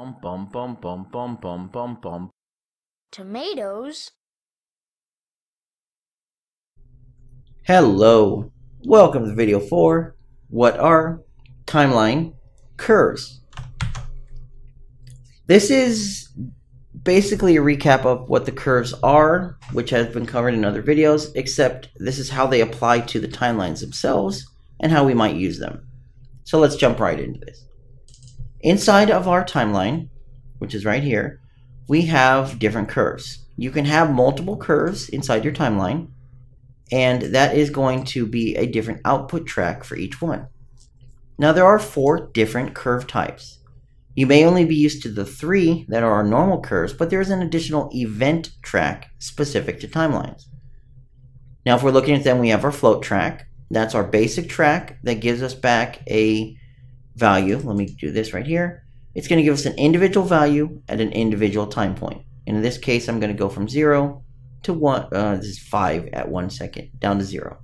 Bum bum bum bum bum bum bum bum. Tomatoes? Hello, welcome to video 4. What are timeline curves? This is basically a recap of what the curves are, which has been covered in other videos, except this is how they apply to the timelines themselves and how we might use them. So let's jump right into this. Inside of our timeline, which is right here, we have different curves. You can have multiple curves inside your timeline, and that is going to be a different output track for each one. Now there are four different curve types. You may only be used to the three that are our normal curves, but there's an additional event track specific to timelines. Now if we're looking at them, we have our float track. That's our basic track that gives us back a value. Let me do this right here. It's going to give us an individual value at an individual time point. And in this case, I'm going to go from 0 to 1, uh, this is 5 at 1 second, down to 0.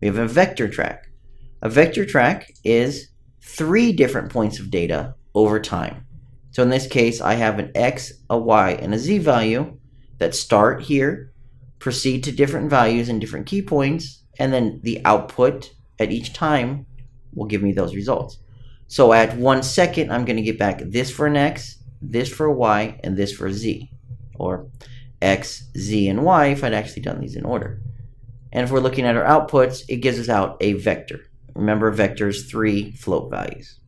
We have a vector track. A vector track is three different points of data over time. So in this case, I have an x, a y, and a z value that start here, proceed to different values and different key points, and then the output at each time will give me those results. So at one second, I'm going to get back this for an x, this for y, and this for z. Or x, z, and y if I'd actually done these in order. And if we're looking at our outputs, it gives us out a vector. Remember, vectors three float values.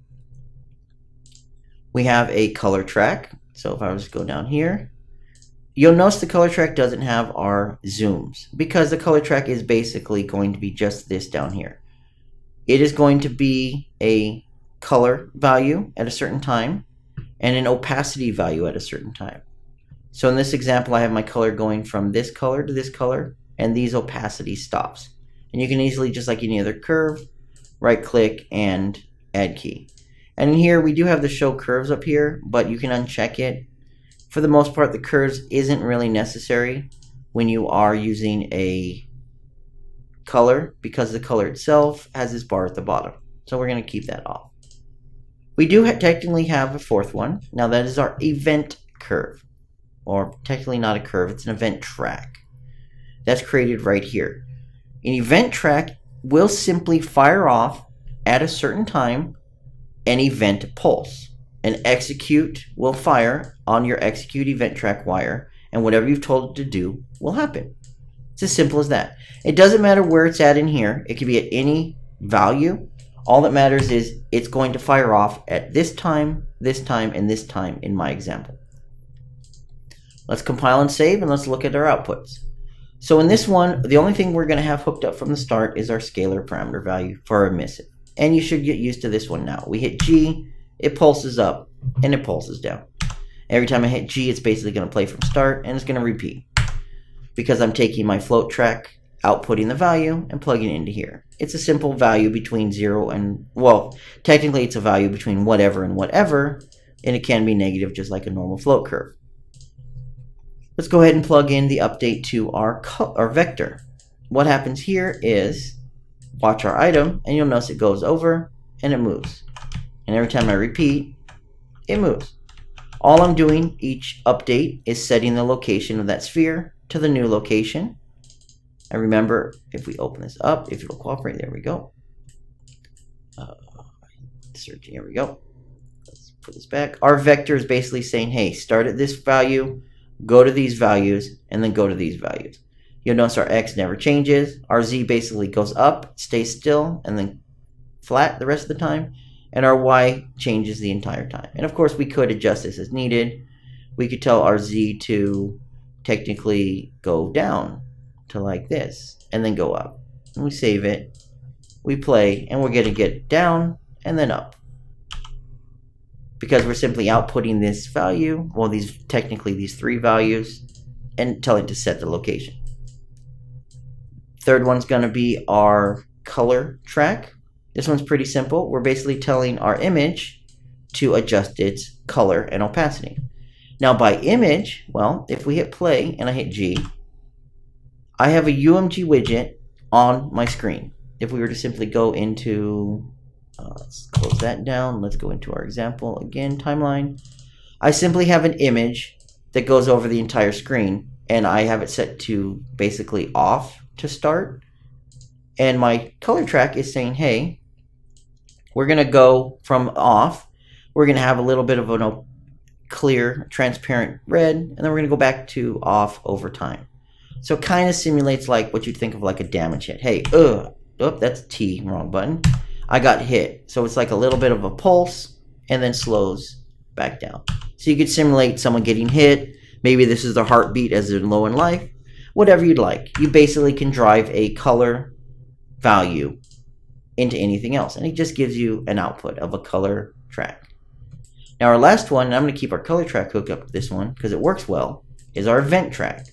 We have a color track. So if I was to go down here, you'll notice the color track doesn't have our zooms because the color track is basically going to be just this down here. It is going to be a color value at a certain time and an opacity value at a certain time. So in this example, I have my color going from this color to this color, and these opacity stops. And you can easily, just like any other curve, right click and add key. And here we do have the show curves up here, but you can uncheck it. For the most part, the curves isn't really necessary when you are using a color because the color itself has this bar at the bottom. So we're going to keep that off. We do ha technically have a fourth one. Now that is our event curve. Or technically not a curve, it's an event track. That's created right here. An event track will simply fire off at a certain time an event pulse. An execute will fire on your execute event track wire, and whatever you've told it to do will happen. It's as simple as that. It doesn't matter where it's at in here. It could be at any value. All that matters is it's going to fire off at this time, this time, and this time in my example. Let's compile and save and let's look at our outputs. So in this one, the only thing we're going to have hooked up from the start is our scalar parameter value for our emissive. And you should get used to this one now. We hit G, it pulses up, and it pulses down. Every time I hit G, it's basically going to play from start, and it's going to repeat because I'm taking my float track, outputting the value, and plugging it into here. It's a simple value between 0 and, well, technically it's a value between whatever and whatever, and it can be negative just like a normal float curve. Let's go ahead and plug in the update to our, our vector. What happens here is, watch our item, and you'll notice it goes over, and it moves. And every time I repeat, it moves. All I'm doing each update is setting the location of that sphere to the new location. And remember, if we open this up, if it'll cooperate, there we go. Uh, searching, here we go. Let's put this back. Our vector is basically saying, hey, start at this value, go to these values, and then go to these values. You'll notice our x never changes. Our z basically goes up, stays still, and then flat the rest of the time. And our y changes the entire time. And of course, we could adjust this as needed. We could tell our z to technically go down to like this and then go up. And we save it, we play, and we're going to get down and then up. Because we're simply outputting this value, well, these technically these three values, and telling to set the location. Third one's going to be our color track. This one's pretty simple. We're basically telling our image to adjust its color and opacity. Now by image, well, if we hit play and I hit G, I have a UMG widget on my screen. If we were to simply go into Uh, let's close that down. Let's go into our example again, timeline. I simply have an image that goes over the entire screen and I have it set to basically off to start. And my color track is saying, hey, we're going to go from off. We're going to have a little bit of a clear, transparent red, and then we're going to go back to off over time. So it kind of simulates like what you'd think of like a damage hit. Hey, ugh, oh, that's T, wrong button. I got hit. So it's like a little bit of a pulse and then slows back down. So you could simulate someone getting hit. Maybe this is their heartbeat as they're low in life. Whatever you'd like. You basically can drive a color value into anything else. And it just gives you an output of a color track. Now our last one, I'm going to keep our color track hooked up to this one because it works well, is our event track.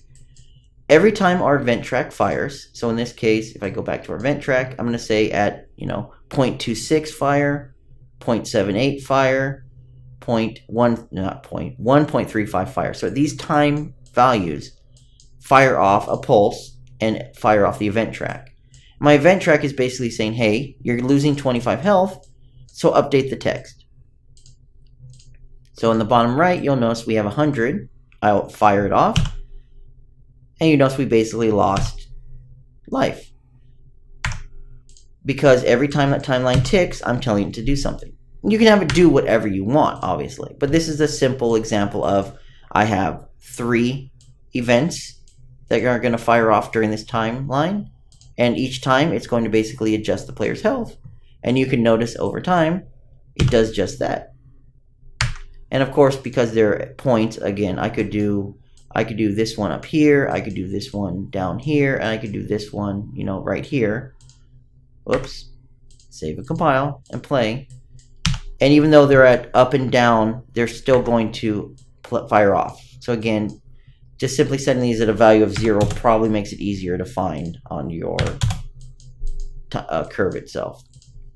Every time our event track fires, so in this case, if I go back to our event track, I'm going to say at, you know, 0.26 fire, 0.78 fire, 0.1, not point, 1.35 fire. So these time values fire off a pulse and fire off the event track. My event track is basically saying, hey, you're losing 25 health, so update the text. So in the bottom right, you'll notice we have 100. I'll fire it off. And you notice we basically lost life. Because every time that timeline ticks, I'm telling it to do something. You can have it do whatever you want, obviously. But this is a simple example of I have three events that are going to fire off during this timeline. And each time it's going to basically adjust the player's health. And you can notice over time, it does just that. And of course, because they're points, again, I could do I could do this one up here, I could do this one down here, and I could do this one, you know, right here. Whoops. Save and compile and play. And even though they're at up and down, they're still going to fire off. So again, just simply setting these at a value of zero probably makes it easier to find on your uh, curve itself.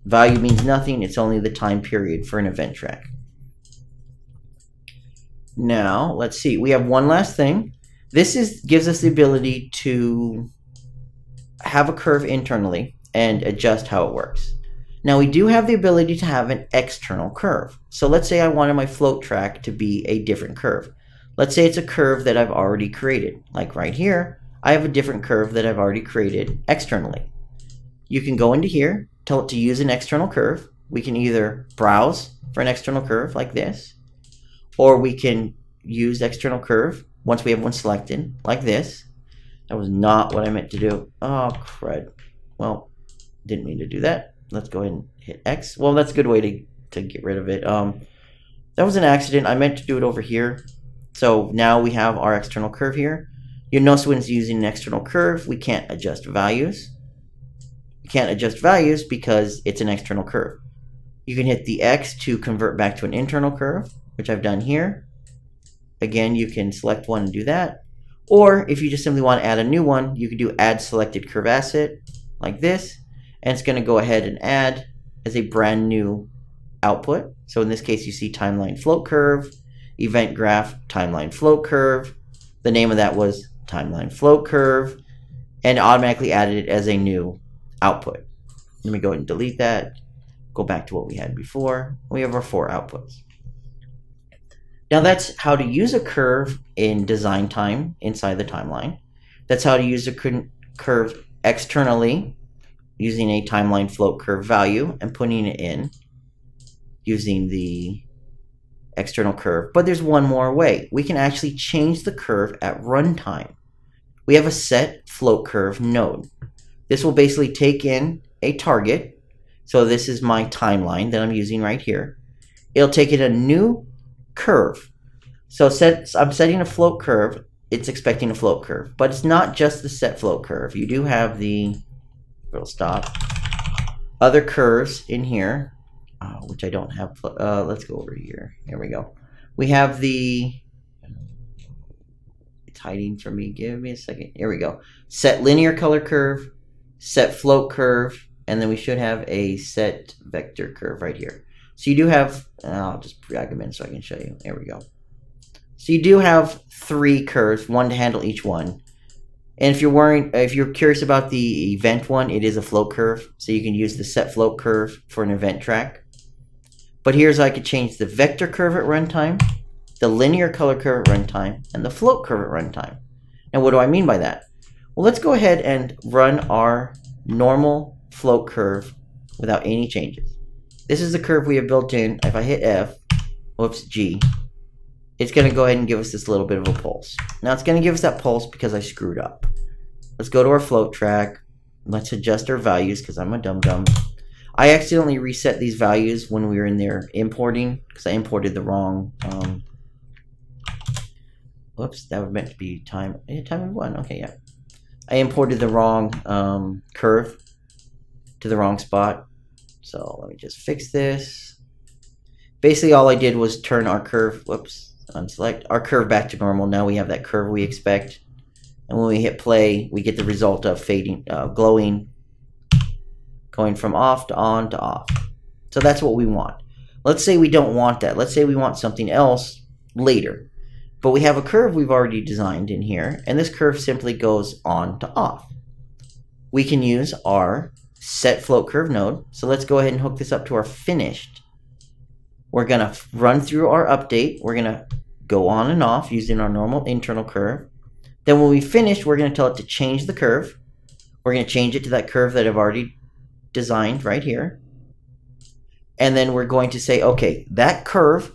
Value means nothing, it's only the time period for an event track. Now, let's see. We have one last thing. This is gives us the ability to have a curve internally and adjust how it works. Now we do have the ability to have an external curve. So let's say I wanted my float track to be a different curve. Let's say it's a curve that I've already created. Like right here, I have a different curve that I've already created externally. You can go into here, tell it to use an external curve. We can either browse for an external curve like this, or we can use external curve once we have one selected, like this. That was not what I meant to do. Oh, crud. Well, didn't mean to do that. Let's go ahead and hit X. Well, that's a good way to, to get rid of it. Um, that was an accident. I meant to do it over here. So now we have our external curve here. You notice when it's using an external curve, we can't adjust values. We can't adjust values because it's an external curve. You can hit the X to convert back to an internal curve which I've done here. Again, you can select one and do that. Or if you just simply want to add a new one, you can do add selected curve asset like this. And it's going to go ahead and add as a brand new output. So in this case, you see timeline float curve, event graph, timeline float curve. The name of that was timeline float curve and automatically added it as a new output. Let me go ahead and delete that. Go back to what we had before. We have our four outputs. Now that's how to use a curve in design time inside the timeline. That's how to use a curve externally using a timeline float curve value and putting it in using the external curve. But there's one more way. We can actually change the curve at runtime. We have a set float curve node. This will basically take in a target. So this is my timeline that I'm using right here. It'll take in a new curve. So set, I'm setting a float curve. It's expecting a float curve, but it's not just the set float curve. You do have the, we'll stop, other curves in here, uh, which I don't have. Uh, let's go over here. Here we go. We have the, it's hiding from me. Give me a second. Here we go. Set linear color curve, set float curve, and then we should have a set vector curve right here. So you do have, uh, I'll just drag them in so I can show you. There we go. So you do have three curves, one to handle each one. And if you're worrying, if you're curious about the event one, it is a float curve, so you can use the set float curve for an event track. But here's how I could change the vector curve at runtime, the linear color curve at runtime, and the float curve at runtime. Now, what do I mean by that? Well, let's go ahead and run our normal float curve without any changes. This is the curve we have built in. If I hit F, whoops, G, it's going to go ahead and give us this little bit of a pulse. Now it's going to give us that pulse because I screwed up. Let's go to our float track. Let's adjust our values because I'm a dum-dum. I accidentally reset these values when we were in there importing because I imported the wrong. Um, whoops, that was meant to be time. Yeah, time one. Okay, yeah. I imported the wrong um, curve to the wrong spot. So let me just fix this. Basically, all I did was turn our curve. Whoops unselect our curve back to normal. Now we have that curve we expect. And when we hit play, we get the result of fading, uh, glowing, going from off to on to off. So that's what we want. Let's say we don't want that. Let's say we want something else later. But we have a curve we've already designed in here, and this curve simply goes on to off. We can use our set float curve node. So let's go ahead and hook this up to our finished. We're going to run through our update. We're going to go on and off using our normal internal curve. Then when we finish, we're going to tell it to change the curve. We're going to change it to that curve that I've already designed right here. And then we're going to say, okay, that curve,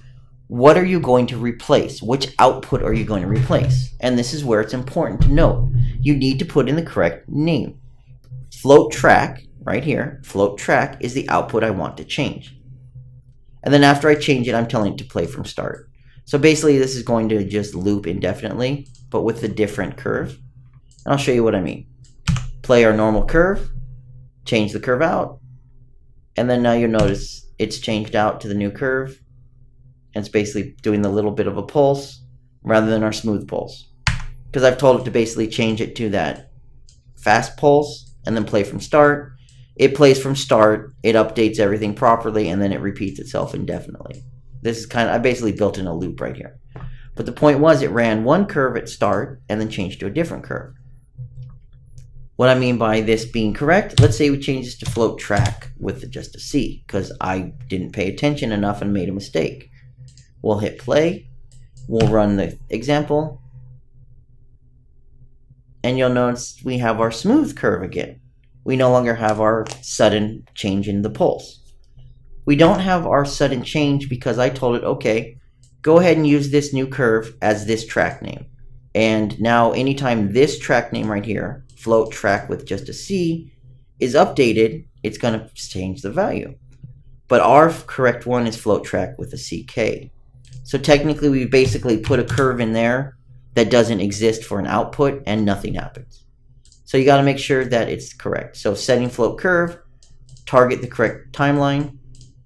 what are you going to replace? Which output are you going to replace? And this is where it's important to note. You need to put in the correct name. Float track, right here, float track is the output I want to change. And then after I change it, I'm telling it to play from start. So basically this is going to just loop indefinitely, but with a different curve. And I'll show you what I mean. Play our normal curve, change the curve out, and then now you'll notice it's changed out to the new curve. And it's basically doing the little bit of a pulse rather than our smooth pulse. Because I've told it to basically change it to that fast pulse and then play from start. It plays from start, it updates everything properly, and then it repeats itself indefinitely. This is kind of, I basically built in a loop right here. But the point was it ran one curve at start and then changed to a different curve. What I mean by this being correct, let's say we change this to float track with just a C because I didn't pay attention enough and made a mistake. We'll hit play. We'll run the example. And you'll notice we have our smooth curve again. We no longer have our sudden change in the pulse. We don't have our sudden change because I told it, okay, go ahead and use this new curve as this track name. And now anytime this track name right here, float track with just a C, is updated, it's going to change the value. But our correct one is float track with a CK. So technically we basically put a curve in there that doesn't exist for an output and nothing happens. So you got to make sure that it's correct. So setting float curve, target the correct timeline,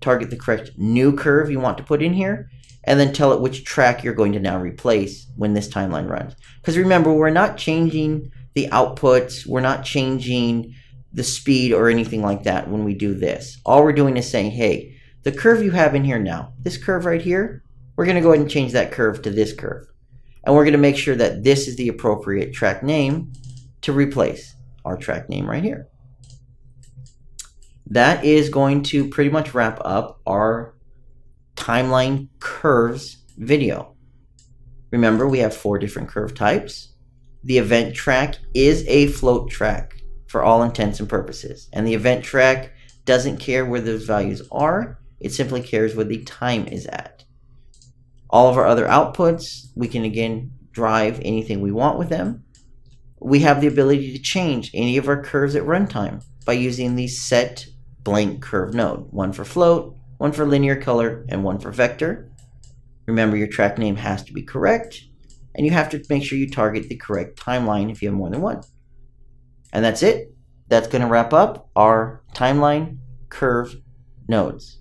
target the correct new curve you want to put in here, and then tell it which track you're going to now replace when this timeline runs. Because remember, we're not changing the outputs, we're not changing the speed or anything like that when we do this. All we're doing is saying, hey, the curve you have in here now, this curve right here, we're going to go ahead and change that curve to this curve. And we're going to make sure that this is the appropriate track name to replace our track name right here that is going to pretty much wrap up our timeline curves video. Remember, we have four different curve types. The event track is a float track for all intents and purposes. And the event track doesn't care where those values are, it simply cares where the time is at. All of our other outputs, we can again drive anything we want with them. We have the ability to change any of our curves at runtime by using the set blank curve node. One for float, one for linear color, and one for vector. Remember your track name has to be correct, and you have to make sure you target the correct timeline if you have more than one. And that's it. That's going to wrap up our timeline curve nodes.